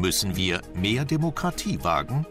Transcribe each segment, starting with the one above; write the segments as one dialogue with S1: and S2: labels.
S1: Müssen wir mehr Demokratie wagen?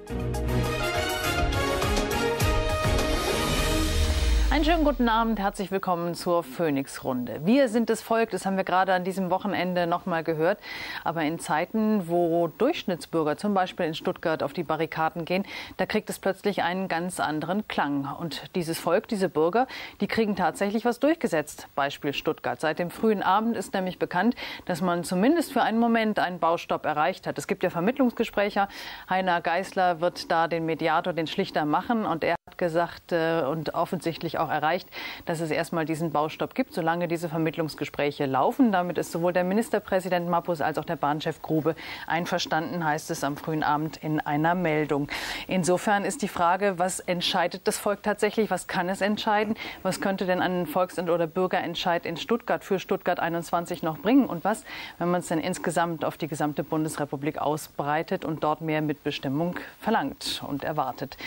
S2: Einen schönen guten Abend, herzlich willkommen zur Phoenix-Runde. Wir sind das Volk, das haben wir gerade an diesem Wochenende nochmal gehört. Aber in Zeiten, wo Durchschnittsbürger zum Beispiel in Stuttgart auf die Barrikaden gehen, da kriegt es plötzlich einen ganz anderen Klang. Und dieses Volk, diese Bürger, die kriegen tatsächlich was durchgesetzt. Beispiel Stuttgart. Seit dem frühen Abend ist nämlich bekannt, dass man zumindest für einen Moment einen Baustopp erreicht hat. Es gibt ja Vermittlungsgespräche. Heiner Geißler wird da den Mediator, den Schlichter machen. Und er gesagt äh, und offensichtlich auch erreicht, dass es erstmal diesen Baustopp gibt, solange diese Vermittlungsgespräche laufen. Damit ist sowohl der Ministerpräsident Mappus als auch der Bahnchef Grube einverstanden, heißt es am frühen Abend in einer Meldung. Insofern ist die Frage, was entscheidet das Volk tatsächlich? Was kann es entscheiden? Was könnte denn ein Volks- oder Bürgerentscheid in Stuttgart für Stuttgart 21 noch bringen? Und was, wenn man es denn insgesamt auf die gesamte Bundesrepublik ausbreitet und dort mehr Mitbestimmung verlangt und erwartet?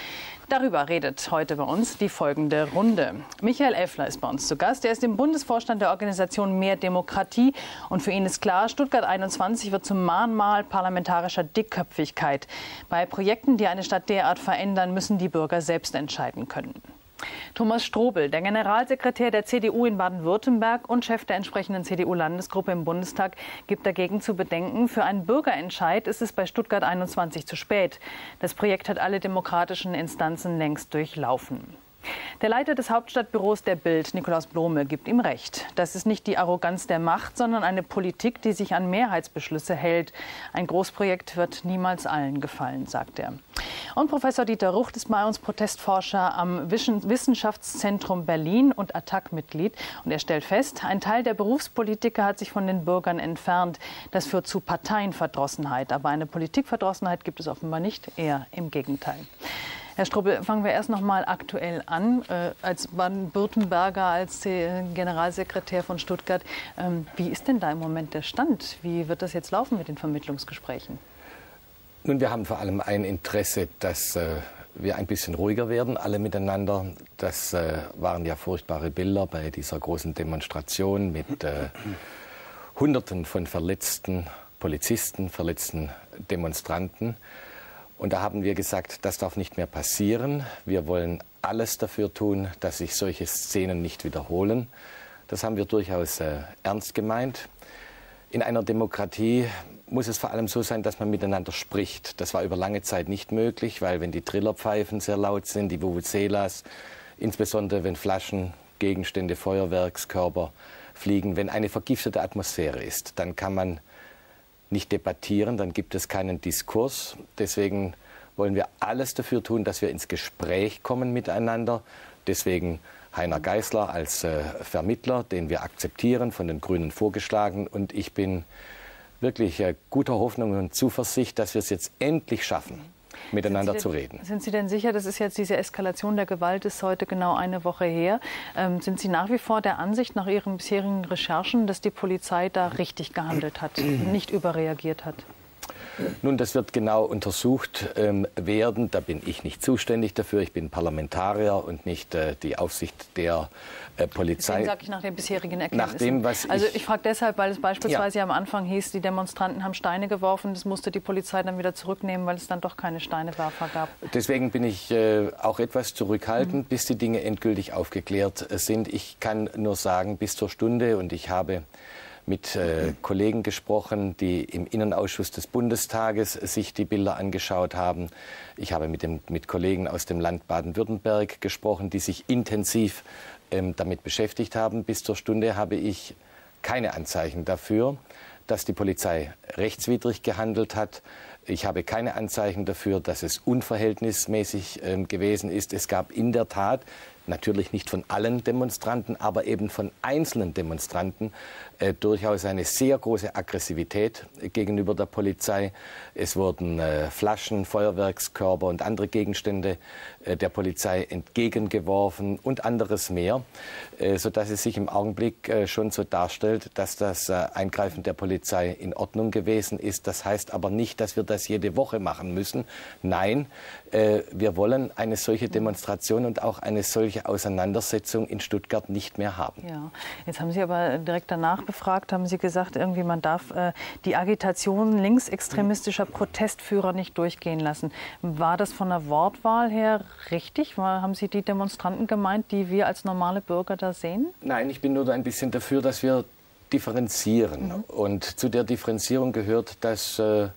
S2: Darüber redet heute bei uns die folgende Runde. Michael Effler ist bei uns zu Gast. Er ist im Bundesvorstand der Organisation Mehr Demokratie. Und für ihn ist klar, Stuttgart 21 wird zum Mahnmal parlamentarischer Dickköpfigkeit. Bei Projekten, die eine Stadt derart verändern, müssen die Bürger selbst entscheiden können. Thomas Strobel, der Generalsekretär der CDU in Baden-Württemberg und Chef der entsprechenden CDU-Landesgruppe im Bundestag, gibt dagegen zu bedenken, für einen Bürgerentscheid ist es bei Stuttgart 21 zu spät. Das Projekt hat alle demokratischen Instanzen längst durchlaufen. Der Leiter des Hauptstadtbüros der Bild, Nikolaus Blome, gibt ihm recht. Das ist nicht die Arroganz der Macht, sondern eine Politik, die sich an Mehrheitsbeschlüsse hält. Ein Großprojekt wird niemals allen gefallen, sagt er. Und Professor Dieter Rucht ist bei uns Protestforscher am Wissenschaftszentrum Berlin und ATTAC-Mitglied. Und er stellt fest, ein Teil der Berufspolitiker hat sich von den Bürgern entfernt. Das führt zu Parteienverdrossenheit. Aber eine Politikverdrossenheit gibt es offenbar nicht, eher im Gegenteil. Herr Struppel, fangen wir erst noch mal aktuell an. Äh, als Baden-Württemberger, als Generalsekretär von Stuttgart, ähm, wie ist denn da im Moment der Stand? Wie wird das jetzt laufen mit den Vermittlungsgesprächen?
S3: Nun, wir haben vor allem ein Interesse, dass äh, wir ein bisschen ruhiger werden, alle miteinander. Das äh, waren ja furchtbare Bilder bei dieser großen Demonstration mit äh, Hunderten von verletzten Polizisten, verletzten Demonstranten. Und da haben wir gesagt, das darf nicht mehr passieren. Wir wollen alles dafür tun, dass sich solche Szenen nicht wiederholen. Das haben wir durchaus äh, ernst gemeint. In einer Demokratie muss es vor allem so sein, dass man miteinander spricht. Das war über lange Zeit nicht möglich, weil wenn die Trillerpfeifen sehr laut sind, die Vuvuzelas, insbesondere wenn Flaschen, Gegenstände, Feuerwerkskörper fliegen, wenn eine vergiftete Atmosphäre ist, dann kann man nicht debattieren, dann gibt es keinen Diskurs. Deswegen wollen wir alles dafür tun, dass wir ins Gespräch kommen miteinander. Deswegen Heiner Geißler als äh, Vermittler, den wir akzeptieren, von den Grünen vorgeschlagen. Und ich bin wirklich äh, guter Hoffnung und Zuversicht, dass wir es jetzt endlich schaffen miteinander
S2: denn,
S3: zu reden.
S2: Sind Sie denn sicher, das ist jetzt diese Eskalation der Gewalt ist heute genau eine Woche her. Ähm, sind Sie nach wie vor der Ansicht nach Ihren bisherigen Recherchen, dass die Polizei da richtig gehandelt hat, nicht überreagiert hat?
S3: Nun, das wird genau untersucht ähm, werden. Da bin ich nicht zuständig dafür. Ich bin Parlamentarier und nicht äh, die Aufsicht der äh, Polizei.
S2: Deswegen sage ich nach den bisherigen Erkenntnissen.
S3: Nach dem, was
S2: also ich frage deshalb, weil es beispielsweise ja. am Anfang hieß, die Demonstranten haben Steine geworfen. Das musste die Polizei dann wieder zurücknehmen, weil es dann doch keine Steinewerfer gab.
S3: Deswegen bin ich äh, auch etwas zurückhaltend, mhm. bis die Dinge endgültig aufgeklärt äh, sind. Ich kann nur sagen, bis zur Stunde und ich habe mit äh, Kollegen gesprochen, die im Innenausschuss des Bundestages sich die Bilder angeschaut haben. Ich habe mit, dem, mit Kollegen aus dem Land Baden-Württemberg gesprochen, die sich intensiv ähm, damit beschäftigt haben. Bis zur Stunde habe ich keine Anzeichen dafür, dass die Polizei rechtswidrig gehandelt hat. Ich habe keine Anzeichen dafür, dass es unverhältnismäßig ähm, gewesen ist. Es gab in der Tat natürlich nicht von allen Demonstranten, aber eben von einzelnen Demonstranten äh, durchaus eine sehr große Aggressivität gegenüber der Polizei. Es wurden äh, Flaschen, Feuerwerkskörper und andere Gegenstände äh, der Polizei entgegengeworfen und anderes mehr, äh, sodass es sich im Augenblick äh, schon so darstellt, dass das äh, Eingreifen der Polizei in Ordnung gewesen ist. Das heißt aber nicht, dass wir das jede Woche machen müssen. Nein, wir wollen eine solche Demonstration und auch eine solche solche Auseinandersetzung in Stuttgart nicht mehr haben.
S2: Ja, jetzt haben Sie aber direkt danach befragt, haben Sie gesagt, irgendwie man darf äh, die Agitation linksextremistischer Protestführer nicht durchgehen lassen. War das von der Wortwahl her richtig? War, haben Sie die Demonstranten gemeint, die wir als normale Bürger da sehen?
S3: Nein, ich bin nur ein bisschen dafür, dass wir differenzieren. Mhm. Und zu der Differenzierung gehört, dass äh,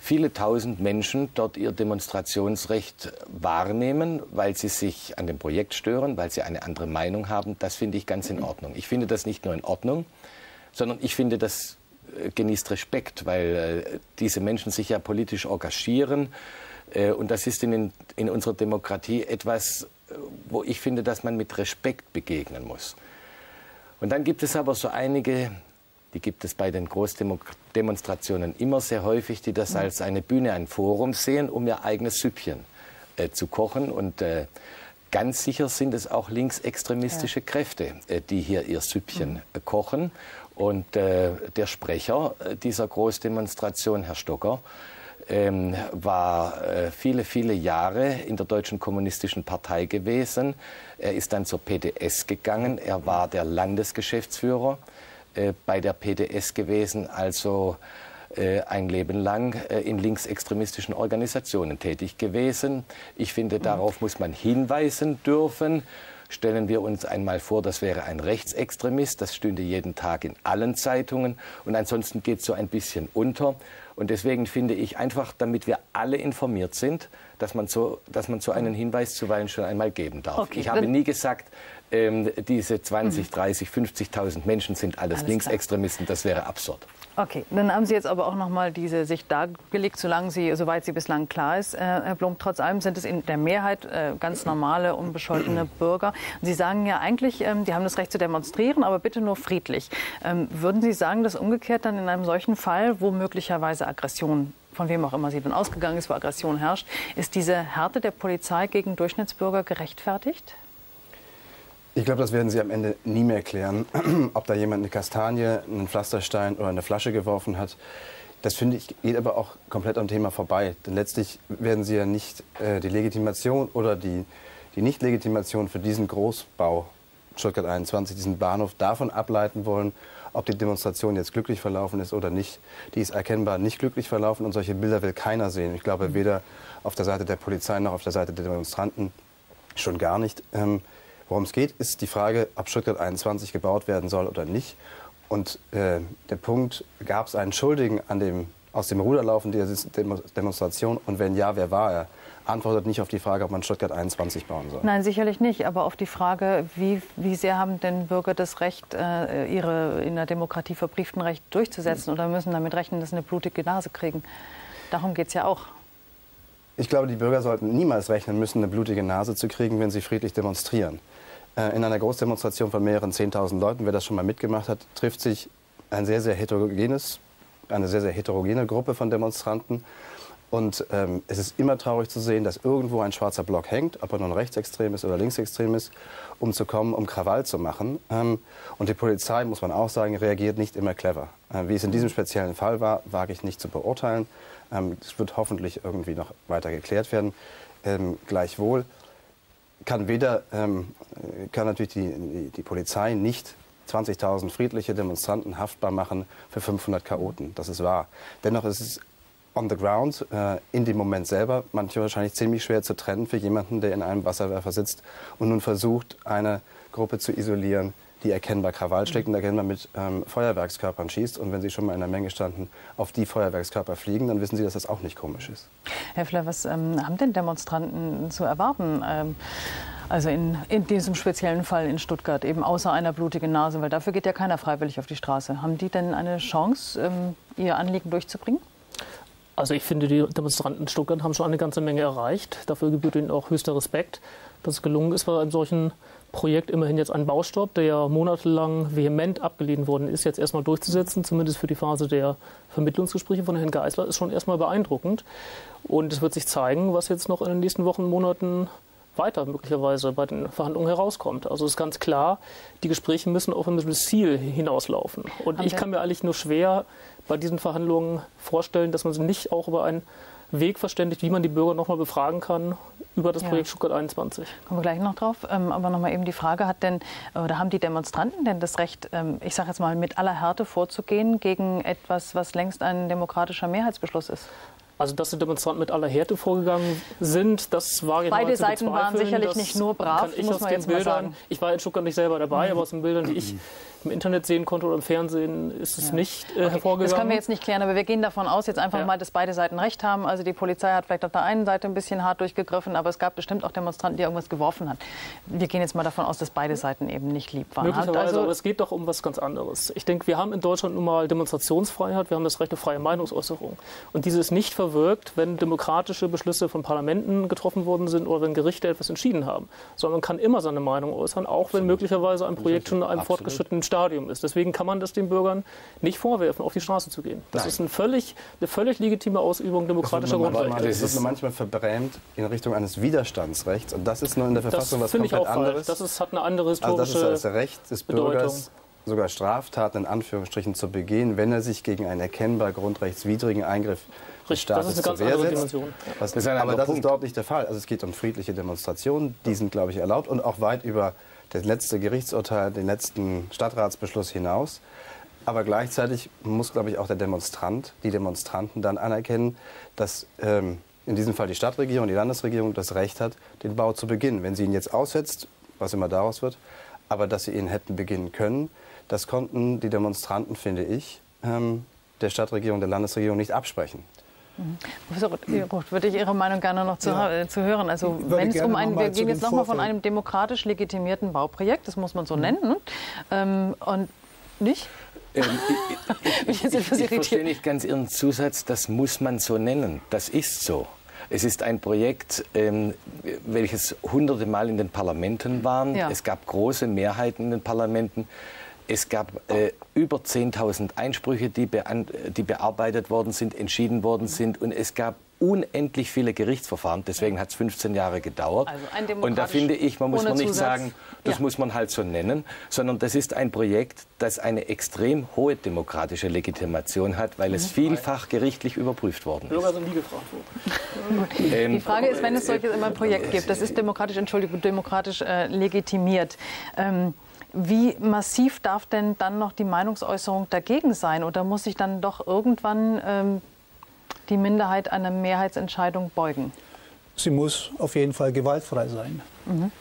S3: viele tausend Menschen dort ihr Demonstrationsrecht wahrnehmen, weil sie sich an dem Projekt stören, weil sie eine andere Meinung haben. Das finde ich ganz in Ordnung. Ich finde das nicht nur in Ordnung, sondern ich finde das äh, genießt Respekt, weil äh, diese Menschen sich ja politisch engagieren. Äh, und das ist in, in unserer Demokratie etwas, wo ich finde, dass man mit Respekt begegnen muss. Und dann gibt es aber so einige die gibt es bei den Großdemonstrationen immer sehr häufig, die das als eine Bühne, ein Forum sehen, um ihr eigenes Süppchen äh, zu kochen. Und äh, ganz sicher sind es auch linksextremistische ja. Kräfte, äh, die hier ihr Süppchen mhm. Äh, kochen. Und äh, der Sprecher äh, dieser Großdemonstration, Herr Stocker, ähm, war äh, viele, viele Jahre in der Deutschen Kommunistischen Partei gewesen. Er ist dann zur PDS gegangen. Er war der Landesgeschäftsführer äh, bei der PDS gewesen, also äh, ein Leben lang äh, in linksextremistischen Organisationen tätig gewesen. Ich finde, darauf muss man hinweisen dürfen. Stellen wir uns einmal vor, das wäre ein Rechtsextremist, das stünde jeden Tag in allen Zeitungen und ansonsten geht es so ein bisschen unter. Und deswegen finde ich einfach, damit wir alle informiert sind, dass man so, dass man so einen Hinweis zuweilen schon einmal geben darf. Okay, ich habe nie gesagt, ähm, diese 20, 30, 50.000 Menschen sind alles, alles Linksextremisten. Das wäre absurd.
S2: Okay, dann haben Sie jetzt aber auch noch mal diese Sicht dargelegt, solange sie, soweit sie bislang klar ist, äh, Herr Blum. Trotz allem sind es in der Mehrheit äh, ganz normale, unbescholtene Bürger. Sie sagen ja eigentlich, ähm, die haben das Recht zu demonstrieren, aber bitte nur friedlich. Ähm, würden Sie sagen, dass umgekehrt dann in einem solchen Fall, wo möglicherweise Aggression von wem auch immer sie dann ausgegangen ist, wo Aggression herrscht, ist diese Härte der Polizei gegen Durchschnittsbürger gerechtfertigt?
S4: Ich glaube, das werden Sie am Ende nie mehr klären, ob da jemand eine Kastanie, einen Pflasterstein oder eine Flasche geworfen hat. Das finde ich geht aber auch komplett am Thema vorbei. Denn letztlich werden Sie ja nicht äh, die Legitimation oder die, die Nichtlegitimation für diesen Großbau Stuttgart 21, diesen Bahnhof davon ableiten wollen, ob die Demonstration jetzt glücklich verlaufen ist oder nicht. Die ist erkennbar nicht glücklich verlaufen und solche Bilder will keiner sehen. Ich glaube, weder auf der Seite der Polizei noch auf der Seite der Demonstranten schon gar nicht. Ähm, Worum es geht, ist die Frage, ob Stuttgart 21 gebaut werden soll oder nicht. Und äh, der Punkt, gab es einen Schuldigen an dem, aus dem Ruderlaufen dieser Demonstration? Und wenn ja, wer war er? Antwortet nicht auf die Frage, ob man Stuttgart 21 bauen soll.
S2: Nein, sicherlich nicht. Aber auf die Frage, wie, wie sehr haben denn Bürger das Recht, äh, ihre in der Demokratie verbrieften Recht durchzusetzen oder müssen damit rechnen, dass sie eine blutige Nase kriegen? Darum geht es ja auch.
S4: Ich glaube, die Bürger sollten niemals rechnen müssen, eine blutige Nase zu kriegen, wenn sie friedlich demonstrieren. Äh, in einer Großdemonstration von mehreren 10.000 Leuten, wer das schon mal mitgemacht hat, trifft sich ein sehr, sehr heterogenes, eine sehr, sehr heterogene Gruppe von Demonstranten. Und ähm, es ist immer traurig zu sehen, dass irgendwo ein schwarzer Block hängt, ob er nun rechtsextrem ist oder linksextrem ist, um zu kommen, um Krawall zu machen. Ähm, und die Polizei, muss man auch sagen, reagiert nicht immer clever. Äh, wie es in diesem speziellen Fall war, wage ich nicht zu beurteilen. Ähm, es wird hoffentlich irgendwie noch weiter geklärt werden. Ähm, gleichwohl kann weder ähm, kann natürlich die, die, die Polizei nicht 20.000 friedliche Demonstranten haftbar machen für 500 Chaoten. Das ist wahr. Dennoch ist es on the ground, äh, in dem Moment selber, manchmal wahrscheinlich ziemlich schwer zu trennen für jemanden, der in einem Wasserwerfer sitzt und nun versucht, eine Gruppe zu isolieren, die erkennbar Krawall schlägt und erkennbar mit ähm, Feuerwerkskörpern schießt. Und wenn Sie schon mal in der Menge standen, auf die Feuerwerkskörper fliegen, dann wissen Sie, dass das auch nicht komisch ist.
S2: Herr Fler, was ähm, haben denn Demonstranten zu erwarten? Ähm, also in, in, diesem speziellen Fall in Stuttgart, eben außer einer blutigen Nase, weil dafür geht ja keiner freiwillig auf die Straße. Haben die denn eine Chance, ähm, ihr Anliegen durchzubringen?
S5: Also ich finde, die Demonstranten in Stuttgart haben schon eine ganze Menge erreicht. Dafür gebührt ihnen auch höchster Respekt, dass es gelungen ist, bei einem solchen Projekt immerhin jetzt einen Baustopp, der ja monatelang vehement abgelehnt worden ist, jetzt erstmal durchzusetzen, zumindest für die Phase der Vermittlungsgespräche von Herrn Geisler, ist schon erstmal beeindruckend. Und es wird sich zeigen, was jetzt noch in den nächsten Wochen, Monaten weiter möglicherweise bei den Verhandlungen herauskommt. Also es ist ganz klar, die Gespräche müssen auf ein bestimmtes Ziel hinauslaufen. Und ich kann mir eigentlich nur schwer bei diesen Verhandlungen vorstellen, dass man sich nicht auch über einen Weg verständigt, wie man die Bürger nochmal befragen kann über das ja. Projekt Stuttgart 21.
S2: Kommen wir gleich noch drauf. Ähm, aber nochmal eben die Frage, hat denn, oder haben die Demonstranten denn das Recht, ähm, ich sage jetzt mal, mit aller Härte vorzugehen gegen etwas, was längst ein demokratischer Mehrheitsbeschluss ist?
S5: Also, dass die Demonstranten mit aller Härte vorgegangen sind, das war
S2: ich Beide Seiten waren sicherlich nicht nur brav,
S5: ich muss man jetzt Bildern, mal sagen. Ich war in Stuttgart nicht selber dabei, mhm. aber aus den Bildern, die ich im Internet sehen konnte oder im Fernsehen, ist es ja. nicht äh, okay. hervorgegangen.
S2: Das können wir jetzt nicht klären, aber wir gehen davon aus, jetzt einfach ja. mal, dass beide Seiten recht haben. Also die Polizei hat vielleicht auf der einen Seite ein bisschen hart durchgegriffen, aber es gab bestimmt auch Demonstranten, die irgendwas geworfen haben. Wir gehen jetzt mal davon aus, dass beide Seiten eben nicht lieb waren.
S5: Möglicherweise, also, aber es geht doch um was ganz anderes. Ich denke, wir haben in Deutschland nun mal Demonstrationsfreiheit, wir haben das Recht auf freie Meinungsäußerung. Und diese ist nicht verwirkt, wenn demokratische Beschlüsse von Parlamenten getroffen worden sind oder wenn Gerichte etwas entschieden haben. Sondern man kann immer seine Meinung äußern, auch Absolut. wenn möglicherweise ein Projekt schon in einem Absolut. fortgeschrittenen Stadium ist. Deswegen kann man das den Bürgern nicht vorwerfen, auf die Straße zu gehen. Das Nein. ist eine völlig, eine völlig legitime Ausübung demokratischer Grundrechte.
S4: Das wird manchmal verbrämt in Richtung eines Widerstandsrechts. Und das ist nur in der Verfassung das was komplett anderes.
S5: Das ist, hat eine andere historische
S4: also Das ist das Recht des Bürgers, Bedeutung. sogar Straftaten in Anführungsstrichen zu begehen, wenn er sich gegen einen erkennbar grundrechtswidrigen Eingriff des Staates das ist eine ganz andere Dimension. Was, das aber das Punkt. ist dort nicht der Fall. Also es geht um friedliche Demonstrationen, die sind, glaube ich, erlaubt und auch weit über das letzte Gerichtsurteil, den letzten Stadtratsbeschluss hinaus. Aber gleichzeitig muss, glaube ich, auch der Demonstrant, die Demonstranten dann anerkennen, dass ähm, in diesem Fall die Stadtregierung, die Landesregierung das Recht hat, den Bau zu beginnen. Wenn sie ihn jetzt aussetzt, was immer daraus wird, aber dass sie ihn hätten beginnen können, das konnten die Demonstranten, finde ich, ähm, der Stadtregierung, der Landesregierung nicht absprechen.
S2: Professor Roth, würde ich Ihre Meinung gerne noch zu, ja. zu hören. Also wenn es um ein, wir gehen jetzt nochmal von einem demokratisch legitimierten Bauprojekt, das muss man so mhm. nennen, ähm, und nicht? Ähm,
S3: ich, ich, ich, ich verstehe nicht ganz Ihren Zusatz, das muss man so nennen. Das ist so. Es ist ein Projekt, ähm, welches hunderte Mal in den Parlamenten war. Ja. Es gab große Mehrheiten in den Parlamenten. Es gab äh, über 10.000 Einsprüche, die, die, bearbeitet worden sind, entschieden worden sind. Und es gab unendlich viele Gerichtsverfahren. Deswegen hat es 15 Jahre gedauert. Also und da finde ich, man muss man nicht Zusatz. sagen, das ja. muss man halt so nennen, sondern das ist ein Projekt, das eine extrem hohe demokratische Legitimation hat, weil es mhm. vielfach gerichtlich überprüft worden ist. Bürger sind nie gefragt
S2: worden. ähm, Die Frage ist, wenn es solches immer ein Projekt gibt, das ist demokratisch, Entschuldigung, demokratisch äh, legitimiert. Ähm, wie massiv darf denn dann noch die Meinungsäußerung dagegen sein? Oder muss sich dann doch irgendwann ähm, die Minderheit einer Mehrheitsentscheidung beugen?
S6: Sie muss auf jeden Fall gewaltfrei sein. Mhm.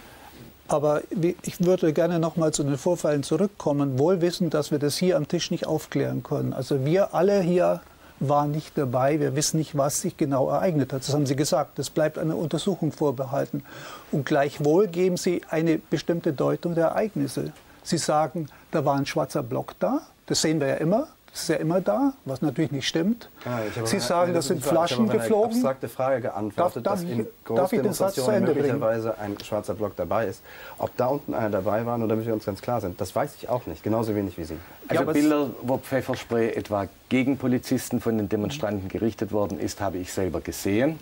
S6: Aber ich würde gerne noch mal zu den Vorfällen zurückkommen, wohl wissend, dass wir das hier am Tisch nicht aufklären können. Also wir alle hier waren nicht dabei. Wir wissen nicht, was sich genau ereignet hat. Das haben Sie gesagt. Das bleibt einer Untersuchung vorbehalten. Und gleichwohl geben Sie eine bestimmte Deutung der Ereignisse. Sie sagen, da war ein schwarzer Block da. Das sehen wir ja immer. Das ist ja immer da, was natürlich nicht stimmt. Ja, Sie sagen, das sind Flaschen ich habe geflogen.
S4: Ich habe abstrakte Frage geantwortet, darf, darf dass in Großdemonstrationen möglicherweise ein schwarzer Block dabei ist. Ob da unten einer dabei war, nur damit wir uns ganz klar sind, das weiß ich auch nicht, genauso wenig wie Sie.
S3: Also ja, Bilder, wo Pfefferspray etwa gegen Polizisten von den Demonstranten gerichtet worden ist, habe ich selber gesehen.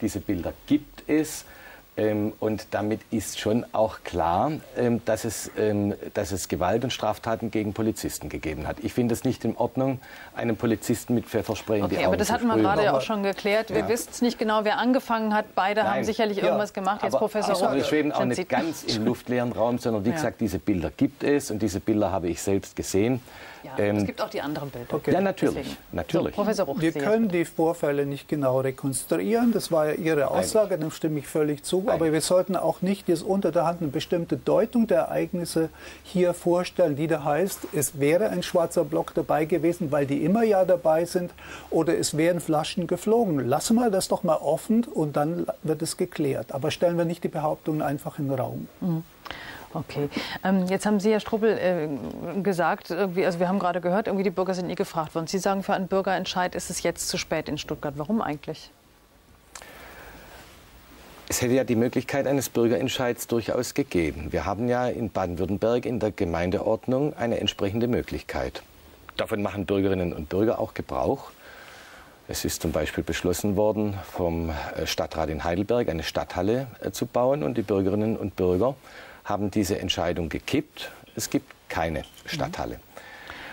S3: Diese Bilder gibt es. Ähm, und damit ist schon auch klar, ähm, dass, es, ähm, dass es Gewalt und Straftaten gegen Polizisten gegeben hat. Ich finde es nicht in Ordnung, einen Polizisten mit Pfefferspray in okay, die Augen
S2: aber das hatten wir gerade auch schon geklärt. Wir ja. wissen es nicht genau, wer angefangen hat. Beide Nein. haben sicherlich ja. irgendwas gemacht. Jetzt aber, Professor
S3: aber wir schweben auch nicht ganz im luftleeren Raum, sondern wie ja. gesagt, diese Bilder gibt es und diese Bilder habe ich selbst gesehen.
S2: Ja, ähm, es gibt auch die anderen Bilder.
S3: Okay. Ja, natürlich. natürlich.
S6: So, Professor Ruch, Wir können die Vorfälle nicht genau rekonstruieren. Das war ja Ihre Aussage, dem stimme ich völlig zu. Nein. Aber wir sollten auch nicht jetzt unter der Hand eine bestimmte Deutung der Ereignisse hier vorstellen, die da heißt, es wäre ein schwarzer Block dabei gewesen, weil die immer ja dabei sind, oder es wären Flaschen geflogen. Lassen wir das doch mal offen und dann wird es geklärt. Aber stellen wir nicht die Behauptungen einfach in den Raum. Mhm.
S2: Okay. Ähm, jetzt haben Sie, Herr Struppel, äh, gesagt, also wir haben gerade gehört, irgendwie die Bürger sind nie gefragt worden. Sie sagen, für einen Bürgerentscheid ist es jetzt zu spät in Stuttgart. Warum eigentlich?
S3: Es hätte ja die Möglichkeit eines Bürgerentscheids durchaus gegeben. Wir haben ja in Baden-Württemberg in der Gemeindeordnung eine entsprechende Möglichkeit. Davon machen Bürgerinnen und Bürger auch Gebrauch. Es ist zum Beispiel beschlossen worden, vom äh, Stadtrat in Heidelberg eine Stadthalle äh, zu bauen und die Bürgerinnen und Bürger haben diese Entscheidung gekippt. Es gibt keine Stadthalle. Mhm.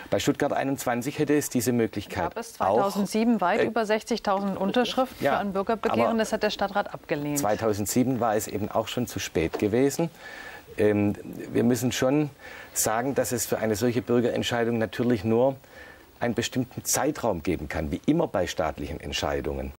S3: Bei Stuttgart 21 hätte es diese Möglichkeit.
S2: Gab es 2007 auch, weit äh, über 60.000 Unterschriften ja, für ein Bürgerbegehren. Das hat der Stadtrat abgelehnt.
S3: 2007 war es eben auch schon zu spät gewesen. Ähm, wir müssen schon sagen, dass es für eine solche Bürgerentscheidung natürlich nur einen bestimmten Zeitraum geben kann, wie immer bei staatlichen Entscheidungen.